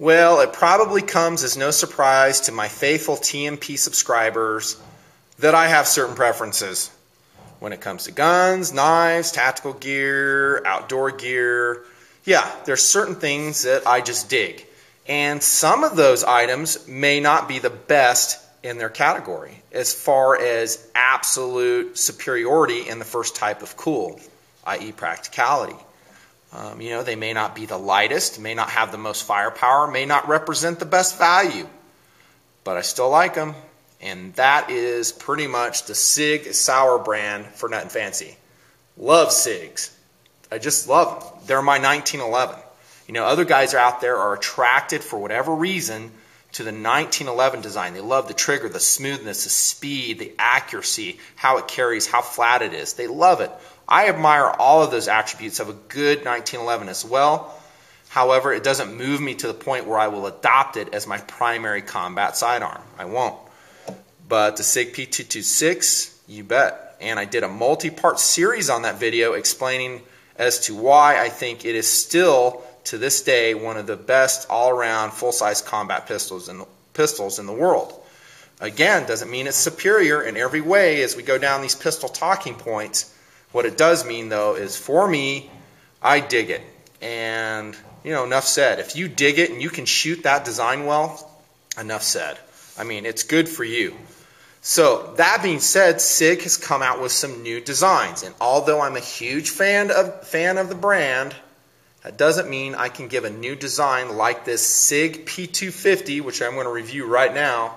Well, it probably comes as no surprise to my faithful TNP subscribers that I have certain preferences when it comes to guns, knives, tactical gear, outdoor gear. Yeah, there's certain things that I just dig. And some of those items may not be the best in their category as far as absolute superiority in the first type of cool, i.e., practicality. Um, you know, they may not be the lightest, may not have the most firepower, may not represent the best value, but I still like them. And that is pretty much the Sig Sauer brand for Nutnfancy. Love SIGs. I just love them. They're my 1911. You know, other guys are out there are attracted for whatever reason to the 1911 design. They love the trigger, the smoothness, the speed, the accuracy, how it carries, how flat it is. They love it. I admire all of those attributes of a good 1911 as well. However, it doesn't move me to the point where I will adopt it as my primary combat sidearm. I won't. But the SIG P226, you bet. And I did a multi-part series on that video explaining as to why I think it is still to this day one of the best all-around full-size combat pistols in, pistols in the world. Again, doesn't mean it's superior in every way as we go down these pistol talking points. What it does mean, though, is for me, I dig it. And, you know, enough said. If you dig it and you can shoot that design well, enough said. I mean, it's good for you. So, that being said, SIG has come out with some new designs. And although I'm a huge fan of, fan of the brand, that doesn't mean I can give a new design like this SIG P250, which I'm going to review right now,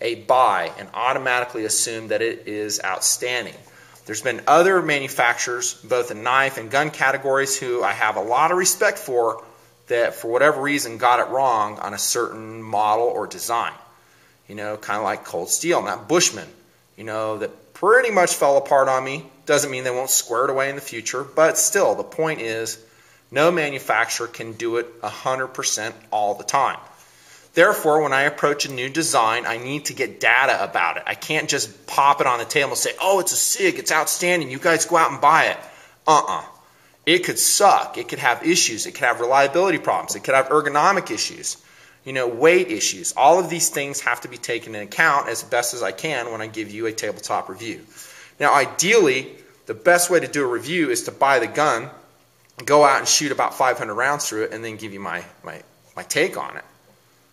a buy and automatically assume that it is outstanding. There's been other manufacturers, both in knife and gun categories, who I have a lot of respect for that, for whatever reason, got it wrong on a certain model or design. You know, kind of like Cold Steel, not Bushman, you know, that pretty much fell apart on me. Doesn't mean they won't square it away in the future, but still, the point is no manufacturer can do it 100% all the time. Therefore, when I approach a new design, I need to get data about it. I can't just pop it on the table and say, oh, it's a SIG, it's outstanding, you guys go out and buy it. Uh uh It could suck. It could have issues. It could have reliability problems. It could have ergonomic issues, you know, weight issues. All of these things have to be taken into account as best as I can when I give you a tabletop review. Now, ideally, the best way to do a review is to buy the gun go out and shoot about 500 rounds through it and then give you my, my, my take on it.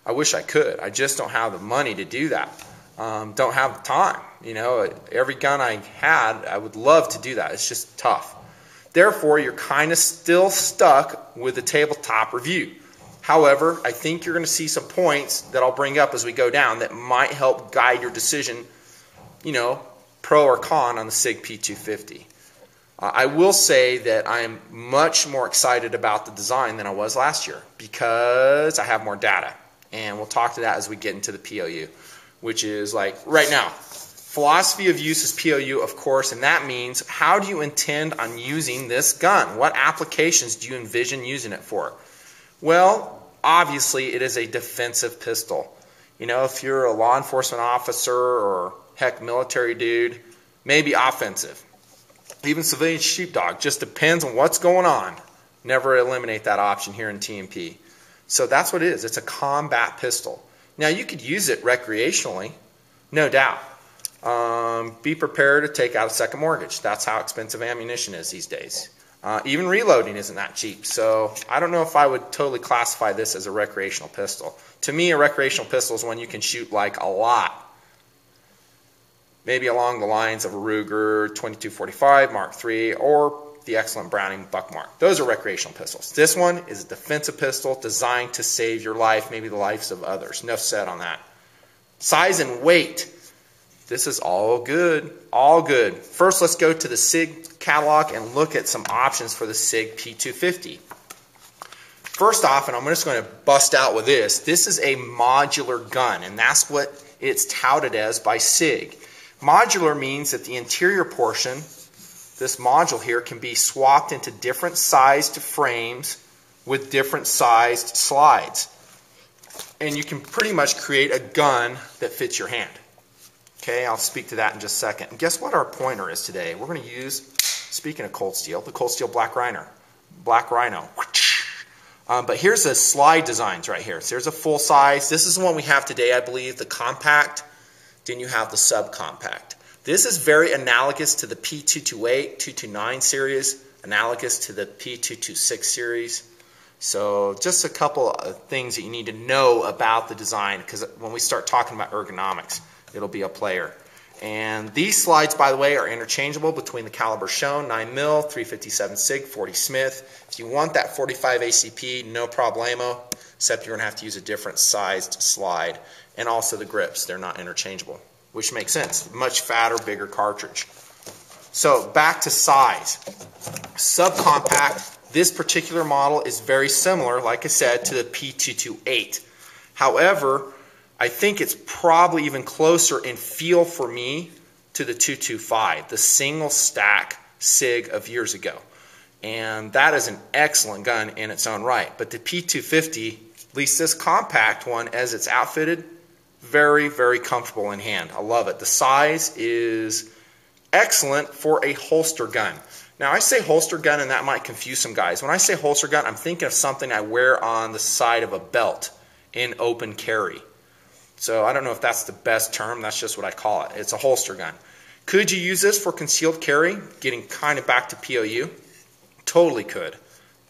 I wish I could. I just don't have the money to do that. Um, don't have the time. You know, every gun I had, I would love to do that. It's just tough. Therefore, you're kind of still stuck with the tabletop review. However, I think you're going to see some points that I'll bring up as we go down that might help guide your decision, you know, pro or con on the SIG P250. Uh, I will say that I am much more excited about the design than I was last year because I have more data. And we'll talk to that as we get into the POU, which is like right now. Philosophy of use is POU, of course, and that means how do you intend on using this gun? What applications do you envision using it for? Well, obviously, it is a defensive pistol. You know, if you're a law enforcement officer or heck, military dude, maybe offensive even civilian sheepdog. Just depends on what's going on. Never eliminate that option here in TNP. So that's what it is. It's a combat pistol. Now you could use it recreationally, no doubt. Um, be prepared to take out a second mortgage. That's how expensive ammunition is these days. Uh, even reloading isn't that cheap. So I don't know if I would totally classify this as a recreational pistol. To me, a recreational pistol is one you can shoot like a lot maybe along the lines of a Ruger 2245 Mark III or the excellent Browning Buckmark. Those are recreational pistols. This one is a defensive pistol designed to save your life, maybe the lives of others. Enough said on that. Size and weight. This is all good. All good. First, let's go to the SIG catalog and look at some options for the SIG P250. First off, and I'm just going to bust out with this, this is a modular gun, and that's what it's touted as by SIG. Modular means that the interior portion, this module here, can be swapped into different sized frames with different sized slides. And you can pretty much create a gun that fits your hand. Okay, I'll speak to that in just a second. And guess what our pointer is today? We're going to use, speaking of Cold Steel, the Cold Steel Black Rhino. Black Rhino. Um, but here's the slide designs right here. So there's a full size. This is the one we have today, I believe, the compact. Then you have the subcompact. This is very analogous to the P228, 229 series, analogous to the P226 series. So just a couple of things that you need to know about the design because when we start talking about ergonomics, it'll be a player. And these slides, by the way, are interchangeable between the caliber shown, 9 mil, 357 SIG, 40 Smith. If you want that 45 ACP, no problemo, except you're going to have to use a different sized slide. And also the grips, they're not interchangeable, which makes sense. Much fatter, bigger cartridge. So back to size. Subcompact, this particular model is very similar, like I said, to the P228. However, I think it's probably even closer in feel for me to the 225, the single stack SIG of years ago. And that is an excellent gun in its own right. But the P250, at least this compact one as it's outfitted, very, very comfortable in hand. I love it. The size is excellent for a holster gun. Now, I say holster gun, and that might confuse some guys. When I say holster gun, I'm thinking of something I wear on the side of a belt in open carry. So I don't know if that's the best term. That's just what I call it. It's a holster gun. Could you use this for concealed carry? Getting kind of back to POU? Totally could.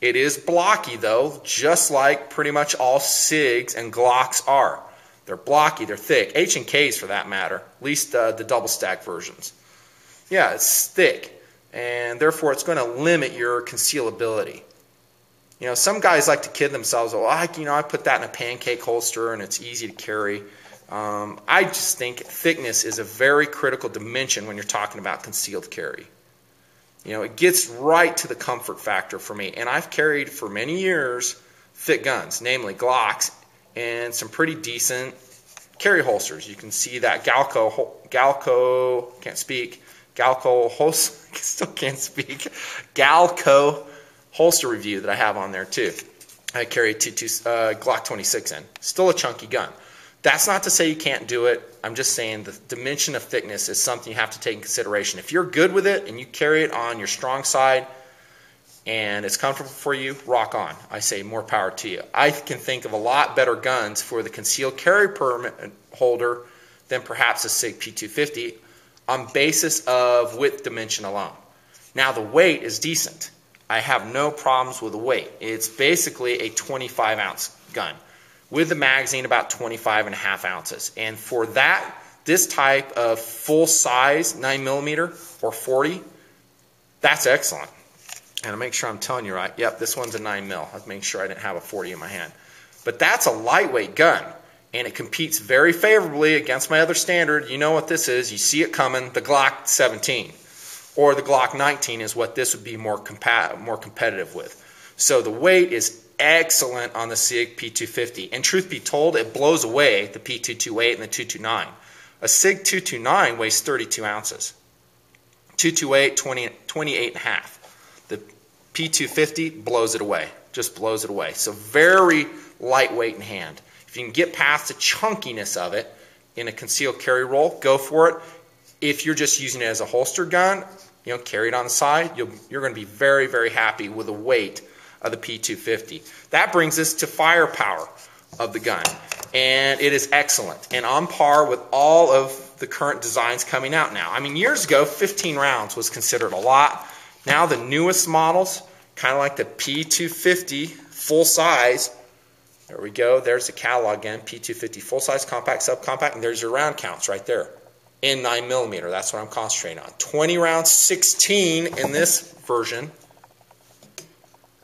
It is blocky though, just like pretty much all SIGs and Glocks are. They're blocky, they're thick. H and Ks for that matter, at least uh, the double stack versions. Yeah, it's thick, and therefore it's going to limit your concealability. You know, some guys like to kid themselves. Well, I, you know, I put that in a pancake holster and it's easy to carry. Um, I just think thickness is a very critical dimension when you're talking about concealed carry. You know, it gets right to the comfort factor for me. And I've carried for many years thick guns, namely Glocks, and some pretty decent carry holsters. You can see that Galco, Galco, can't speak, Galco holster, still can't speak, Galco holster review that I have on there too. I carry a T2 uh, Glock 26 in. Still a chunky gun. That's not to say you can't do it. I'm just saying the dimension of thickness is something you have to take in consideration. If you're good with it and you carry it on your strong side and it's comfortable for you, rock on. I say more power to you. I can think of a lot better guns for the concealed carry permit holder than perhaps a SIG P250 on basis of width dimension alone. Now the weight is decent. I have no problems with the weight. It's basically a 25 ounce gun with the magazine about 25 and a half ounces. And for that, this type of full size 9 millimeter or 40, that's excellent. And I'll make sure I'm telling you right. Yep, this one's a 9 mil. I'll make sure I didn't have a 40 in my hand. But that's a lightweight gun, and it competes very favorably against my other standard. You know what this is. You see it coming, the Glock 17 or the Glock 19 is what this would be more, compa- more competitive with. So the weight is excellent on the SIG P250. And truth be told, it blows away the P228 and the 229. A SIG 229 weighs 32 ounces. 228, 20, 28 and a half. The P250 blows it away, just blows it away. So very lightweight in hand. If you can get past the chunkiness of it in a concealed carry role, go for it. If you're just using it as a holster gun, you know, carry it on the side, you are going to be very, very happy with the weight of the P250. That brings us to firepower of the gun. And it is excellent and on par with all of the current designs coming out now. I mean, years ago, 15 rounds was considered a lot. Now, the newest models, kind of like the P250 full size, there we go. There's the catalog again, P250 full size, compact, subcompact, and there's your round counts right there in 9 millimeter. That's what I'm concentrating on. 20 rounds, 16 in this version,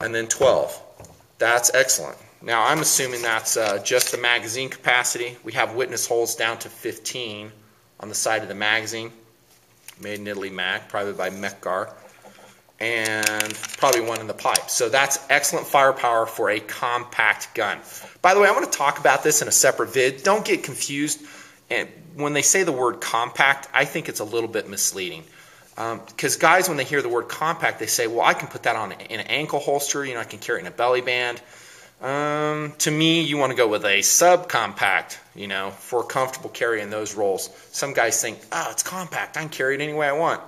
and then 12. That's excellent. Now, I'm assuming that's uh, just the magazine capacity. We have witness holes down to 15 on the side of the magazine. Made in Italy mag, probably by Mec-Gar. And probably one in the pipe. So that's excellent firepower for a compact gun. By the way, I want to talk about this in a separate vid. Don't get confused and when they say the word compact, I think it's a little bit misleading. Because um, guys, when they hear the word compact, they say, well, I can put that on in an ankle holster, you know, I can carry it in a belly band. Um, to me, you want to go with a subcompact, you know, for comfortable carry in those roles. Some guys think, oh, it's compact, I can carry it any way I want.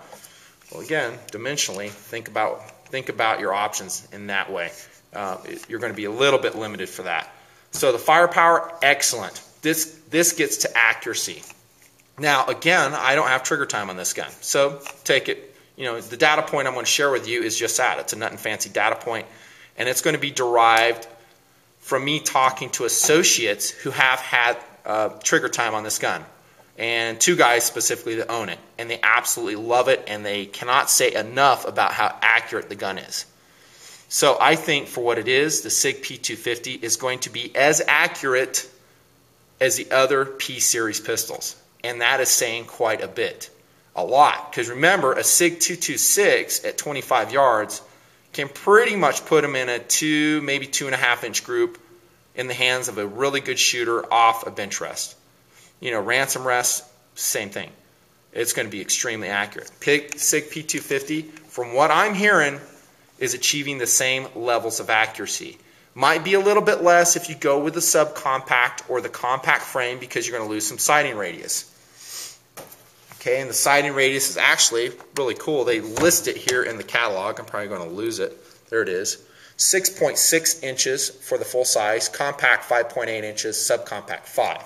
Well, again, dimensionally, think about think about your options in that way. uh, you're going to be a little bit limited for that. So the firepower, excellent. This, this gets to accuracy. Now, again, I don't have trigger time on this gun, so take it. You know, the data point I'm going to share with you is just that. It's a Nutnfancy data point, and it's going to be derived from me talking to associates who have had uh, trigger time on this gun, and two guys specifically that own it, and they absolutely love it, and they cannot say enough about how accurate the gun is. So I think for what it is, the SIG P250 is going to be as accurate as the other P series pistols and that is saying quite a bit. A lot. Because remember, a SIG 226 at 25 yards can pretty much put them in a two, maybe two and a half inch group in the hands of a really good shooter off a bench rest. You know, ransom rest, same thing. It's going to be extremely accurate. Pig, SIG P250, from what I'm hearing, is achieving the same levels of accuracy. Might be a little bit less if you go with the subcompact or the compact frame because you're going to lose some sighting radius. Okay, and the sighting radius is actually really cool. They list it here in the catalog. I'm probably going to lose it. There it is. 6.6 inches for the full size, compact 5.8 inches, subcompact 5.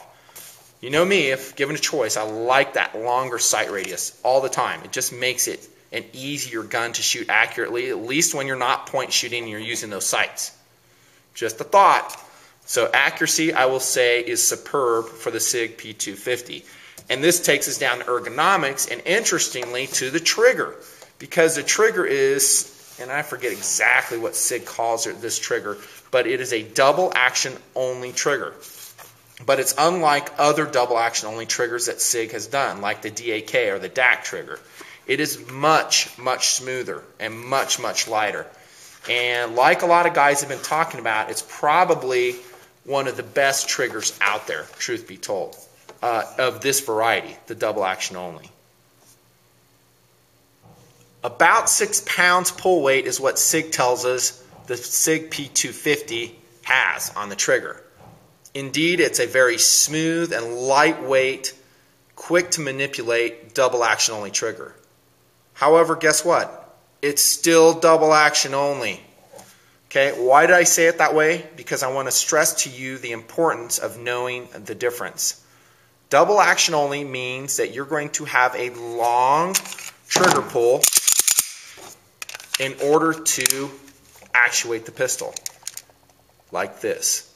You know me, if given a choice, I like that longer sight radius all the time. It just makes it an easier gun to shoot accurately, at least when you're not point shooting and you're using those sights. Just a thought. So accuracy, I will say, is superb for the SIG P250. And this takes us down to ergonomics and interestingly to the trigger. Because the trigger is, and I forget exactly what SIG calls this trigger, but it is a double action only trigger. But it's unlike other double action only triggers that SIG has done, like the DAK or the DAC trigger. It is much, much smoother and much, much lighter. And like a lot of guys have been talking about, it's probably one of the best triggers out there, truth be told uh, of this variety, the double action only. About six pounds pull weight is what SIG tells us the SIG P250 has on the trigger. Indeed, it's a very smooth and lightweight, quick to manipulate double action only trigger. However, guess what? It's still double action only. Okay, why did I say it that way? Because I want to stress to you the importance of knowing the difference. Double action only means that you're going to have a long trigger pull in order to actuate the pistol, like this.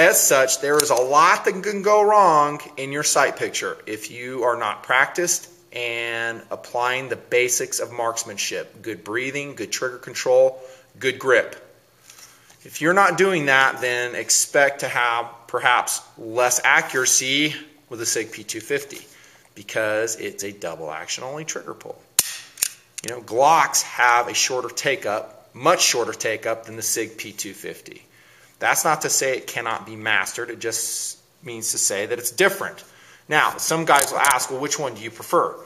As such, there is a lot that can go wrong in your sight picture if you are not practiced and applying the basics of marksmanship. Good breathing, good trigger control, good grip. If you're not doing that, then expect to have perhaps less accuracy with a SIG P250 because it's a double action only trigger pull. You know, Glocks have a shorter take up, much shorter take up than the SIG P250. That's not to say it cannot be mastered, it just means to say that it's different. Now, some guys will ask, well, which one do you prefer?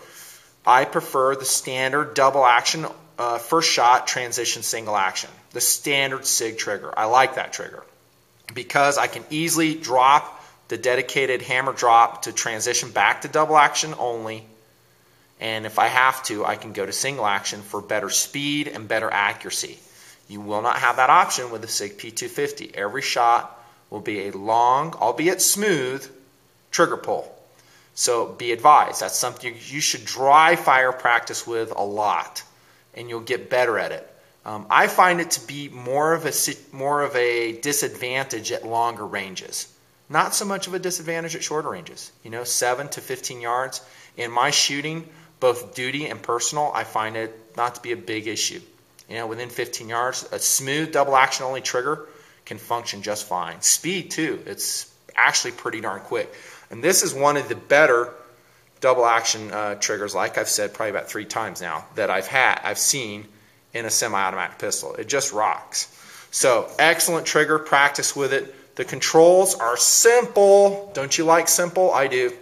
I prefer the standard double action uh, first shot transition single action, the standard SIG trigger. I like that trigger because I can easily drop the dedicated hammer drop to transition back to double action only. And if I have to, I can go to single action for better speed and better accuracy. You will not have that option with the SIG P250. Every shot will be a long, albeit smooth, trigger pull. So be advised, that's something you should dry fire practice with a lot, and you'll get better at it. Um, I find it to be more of a more of a disadvantage at longer ranges, not so much of a disadvantage at shorter ranges. You know, seven to 15 yards. In my shooting, both duty and personal, I find it not to be a big issue. You know, within 15 yards, a smooth double action only trigger can function just fine. Speed too, it's actually pretty darn quick. And this is one of the better double action uh, triggers, like I've said probably about three times now, that I've had, I've seen in a semi-automatic pistol. It just rocks. So excellent trigger, practice with it. The controls are simple. Don't you like simple? I do.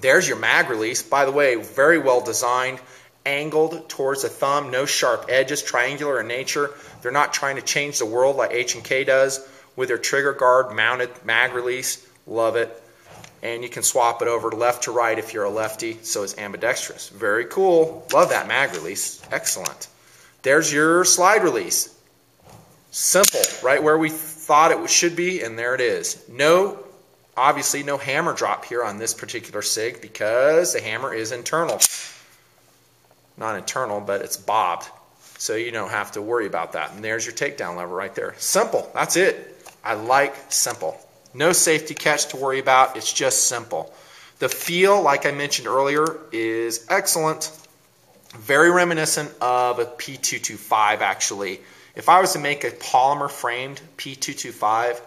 There's your mag release. By the way, very well designed, angled towards the thumb, no sharp edges, triangular in nature. They're not trying to change the world like H&K does with their trigger guard mounted mag release. Love it. And you can swap it over left to right if you're a lefty, so it's ambidextrous. Very cool. Love that mag release. Excellent. There's your slide release. Simple, right where we thought it should be, and there it is. No, obviously no hammer drop here on this particular SIG because the hammer is internal. Not internal, but it's bobbed. So you don't have to worry about that. And there's your takedown lever right there. Simple, that's it. I like simple. No safety catch to worry about, it's just simple. The feel, like I mentioned earlier, is excellent. Very reminiscent of a P225 actually. If I was to make a polymer framed P225,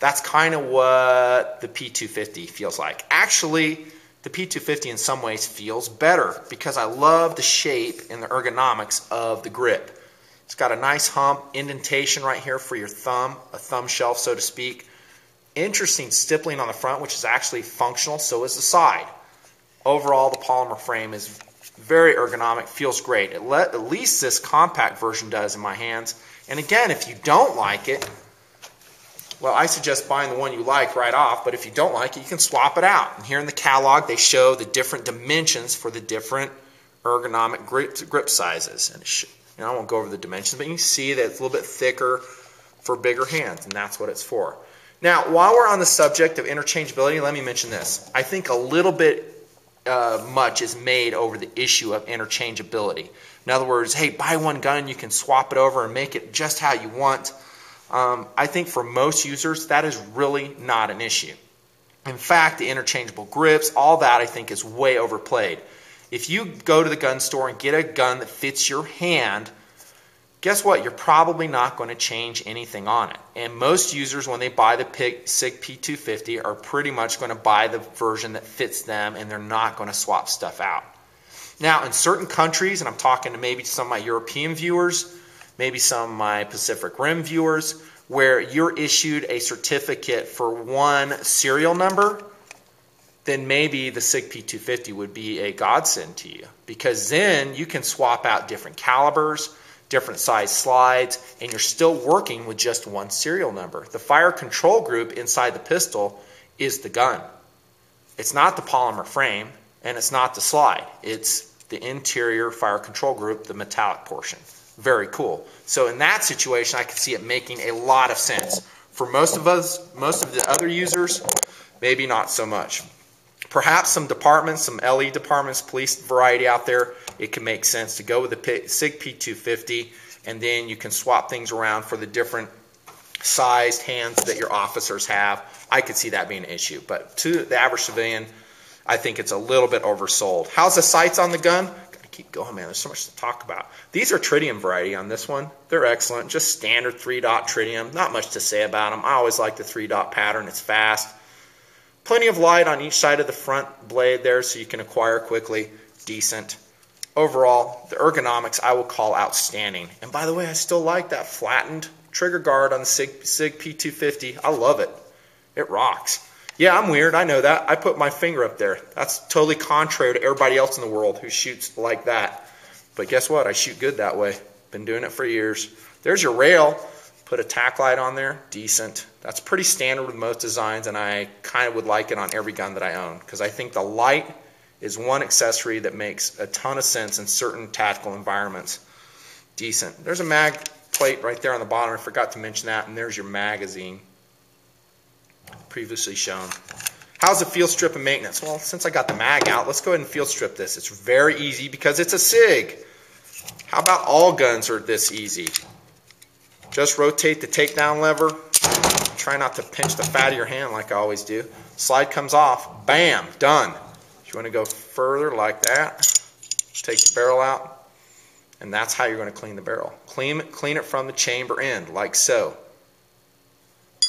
that's kind of what the P250 feels like. Actually, the P250 in some ways feels better because I love the shape and the ergonomics of the grip. It's got a nice hump, indentation right here for your thumb, a thumb shelf, so to speak. Interesting stippling on the front, which is actually functional, so is the side. Overall, the polymer frame is very ergonomic, feels great. At least this compact version does in my hands. And again, if you don't like it, well, I suggest buying the one you like right off, but if you don't like it, you can swap it out. And here in the catalog, they show the different dimensions for the different ergonomic grip, grip sizes. And you know, I won't go over the dimensions, but you can see that it's a little bit thicker for bigger hands, and that's what it's for. Now, while we're on the subject of interchangeability, let me mention this. I think a little bit uh, much is made over the issue of interchangeability. In other words, hey, buy one gun, you can swap it over and make it just how you want. Um, I think for most users, that is really not an issue. In fact, the interchangeable grips, all that I think is way overplayed. If you go to the gun store and get a gun that fits your hand, guess what? You're probably not going to change anything on it. And most users, when they buy the SIG P250, are pretty much going to buy the version that fits them and they're not going to swap stuff out. Now, in certain countries, and I'm talking to maybe some of my European viewers, maybe some of my Pacific Rim viewers, where you're issued a certificate for one serial number, then maybe the SIG P250 would be a godsend to you because then you can swap out different calibers, different size slides, and you're still working with just one serial number. The fire control group inside the pistol is the gun. It's not the polymer frame and it's not the slide. It's the interior fire control group, the metallic portion. Very cool. So in that situation, I can see it making a lot of sense. For most of us, most of the other users, maybe not so much. Perhaps some departments, some LE departments, police variety out there, it can make sense to go with the SIG P250 and then you can swap things around for the different sized hands that your officers have. I could see that being an issue. But to the average civilian, I think it's a little bit oversold. How's the sights on the gun? Keep going, man. There's so much to talk about. These are tritium variety on this one. They're excellent. Just standard three dot tritium. Not much to say about them. I always like the three dot pattern. It's fast. Plenty of light on each side of the front blade there so you can acquire quickly. Decent. Overall, the ergonomics I will call outstanding. And by the way, I still like that flattened trigger guard on the SIG, SIG P250. I love it. It rocks. Yeah, I'm weird. I know that. I put my finger up there. That's totally contrary to everybody else in the world who shoots like that. But guess what? I shoot good that way. Been doing it for years. There's your rail. Put a tack light on there, decent. That's pretty standard with most designs, and I kind of would like it on every gun that I own because I think the light is one accessory that makes a ton of sense in certain tactical environments. Decent. There's a mag plate right there on the bottom. I forgot to mention that, and there's your magazine previously shown. How's the field strip and maintenance? Well, since I got the mag out, let's go ahead and field strip this. It's very easy because it's a SIG. How about all guns are this easy? Just rotate the takedown lever. Try not to pinch the fat of your hand like I always do. Slide comes off. Bam, done. If you want to go further like that, take the barrel out, and that's how you're going to clean the barrel. Clean, clean it from the chamber end, like so.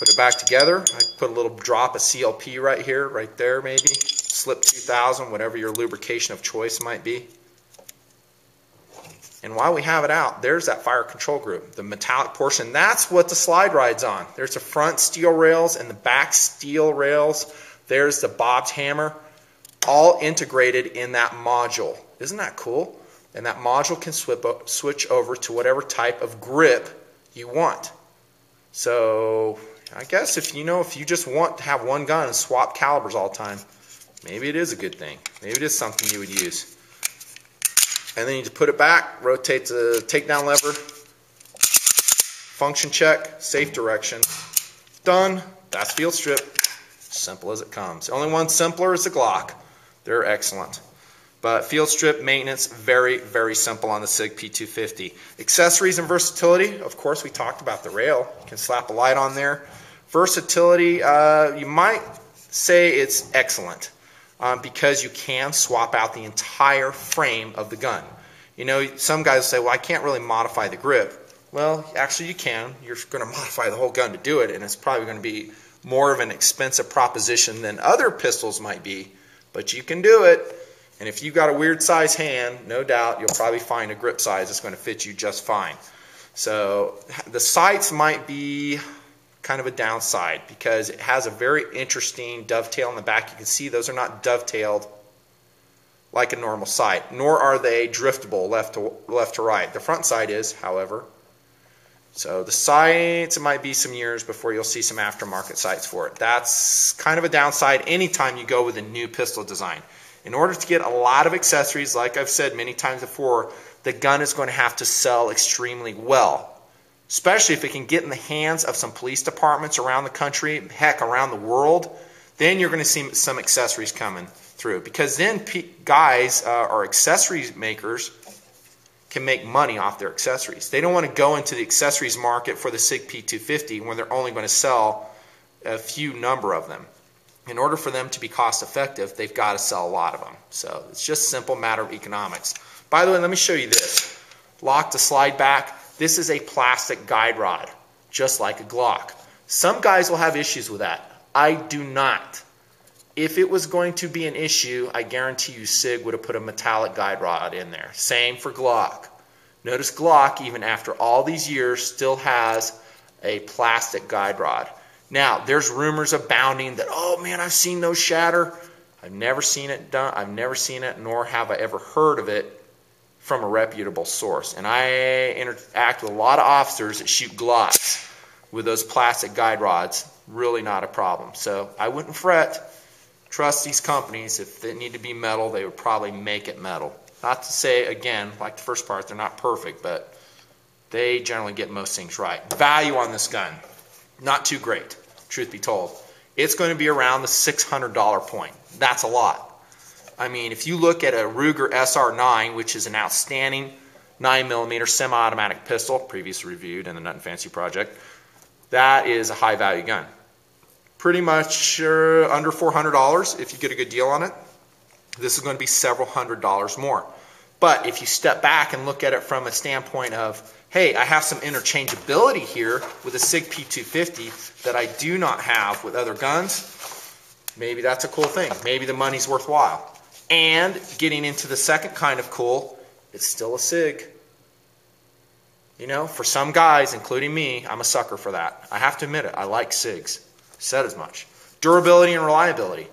Put it back together. I put a little drop of CLP right here, right there maybe. Slip 2000, whatever your lubrication of choice might be. And while we have it out, there's that fire control group, the metallic portion. That's what the slide rides on. There's the front steel rails and the back steel rails. There's the bobbed hammer, all integrated in that module. Isn't that cool? And that module can switch over to whatever type of grip you want. So I guess if you know if you just want to have one gun and swap calibers all the time, maybe it is a good thing. Maybe it is something you would use. And then you just put it back, rotate the takedown lever, function check, safe direction. Done. That's field strip. Simple as it comes. The only one simpler is the Glock. They're excellent. But field strip maintenance, very, very simple on the SIG P250. Accessories and versatility, of course, we talked about the rail. You can slap a light on there. Versatility, uh, you might say it's excellent um, because you can swap out the entire frame of the gun. You know, some guys say, well, I can't really modify the grip. Well, actually, you can. You're going to modify the whole gun to do it, and it's probably going to be more of an expensive proposition than other pistols might be, but you can do it. And if you've got a weird size hand, no doubt you'll probably find a grip size that's going to fit you just fine. So the sights might be kind of a downside because it has a very interesting dovetail in the back. You can see those are not dovetailed like a normal sight, nor are they driftable left to, left to right. The front sight is, however. So the sights, it might be some years before you'll see some aftermarket sights for it. That's kind of a downside anytime you go with a new pistol design. In order to get a lot of accessories, like I've said many times before, the gun is going to have to sell extremely well especially if it can get in the hands of some police departments around the country, heck, around the world, then you're going to see some accessories coming through. Because then guys uh, or accessory makers can make money off their accessories. They don't want to go into the accessories market for the SIG P250 when they're only going to sell a few number of them. In order for them to be cost effective, they've got to sell a lot of them. So it's just a simple matter of economics. By the way, let me show you this. Lock the slide back. This is a plastic guide rod, just like a Glock. Some guys will have issues with that. I do not. If it was going to be an issue, I guarantee you SIG would have put a metallic guide rod in there. Same for Glock. Notice Glock, even after all these years, still has a plastic guide rod. Now, there's rumors abounding that, oh man, I've seen those shatter. I've never seen it done. I've never seen it, nor have I ever heard of it from a reputable source. And I interact with a lot of officers that shoot Glocks with those plastic guide rods. Really not a problem. So I wouldn't fret. Trust these companies. If they need to be metal, they would probably make it metal. Not to say, again, like the first part, they're not perfect, but they generally get most things right. Value on this gun, not too great, truth be told. It's going to be around the $600 point. That's a lot. I mean, if you look at a Ruger SR9, which is an outstanding 9mm semi automatic pistol, previously reviewed in the Nutnfancy project, that is a high value gun. Pretty much uh, under $400 if you get a good deal on it. This is going to be several hundred dollars more. But if you step back and look at it from a standpoint of, hey, I have some interchangeability here with a SIG P250 that I do not have with other guns, maybe that's a cool thing. Maybe the money's worthwhile. And getting into the second kind of cool, it's still a SIG. You know, for some guys, including me, I'm a sucker for that. I have to admit it. I like SIGs. Said as much. Durability and reliability.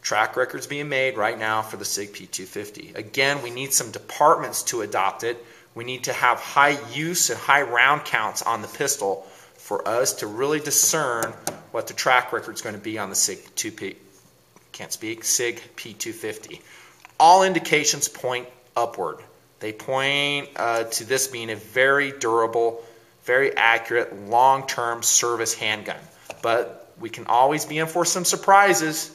Track records being made right now for the SIG P250. Again, we need some departments to adopt it. We need to have high use and high round counts on the pistol for us to really discern what the track record is going to be on the SIG 2P, can't speak, SIG P250. All indications point upward. They point uh, to this being a very durable, very accurate, long term service handgun. But we can always be in for some surprises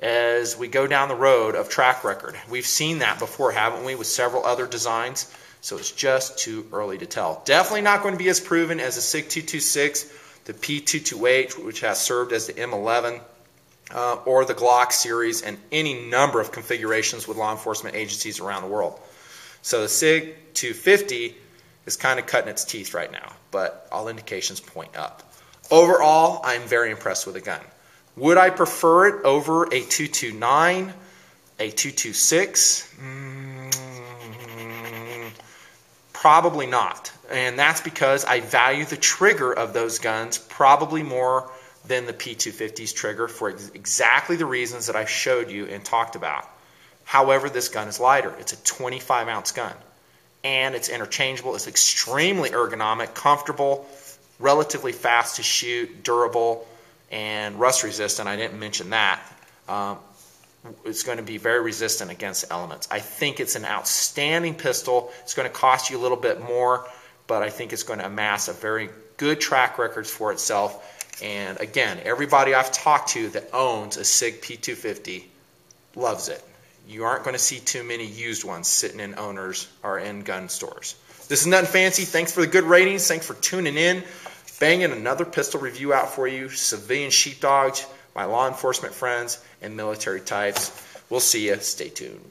as we go down the road of track record. We've seen that before, haven't we, with several other designs? So it's just too early to tell. Definitely not going to be as proven as the SIG 226, the P228, which has served as the M11 uh, or the Glock series and any number of configurations with law enforcement agencies around the world. So the SIG 250 is kind of cutting its teeth right now, but all indications point up. Overall, I'm very impressed with the gun. Would I prefer it over a 229, a 226? Mm, probably not. And that's because I value the trigger of those guns probably more than the P250's trigger for ex exactly the reasons that I showed you and talked about. However, this gun is lighter. It's a 25 ounce gun and it's interchangeable. It's extremely ergonomic, comfortable, relatively fast to shoot, durable, and rust resistant. I didn't mention that. Um, it's going to be very resistant against elements. I think it's an outstanding pistol. It's going to cost you a little bit more, but I think it's going to amass a very good track record for itself. And again, everybody I've talked to that owns a SIG P250 loves it. You aren't going to see too many used ones sitting in owners or in gun stores. This is Nutnfancy. Thanks for the good ratings. Thanks for tuning in. Banging another pistol review out for you. Civilian sheepdogs, my law enforcement friends, and military types. We'll see you. Stay tuned.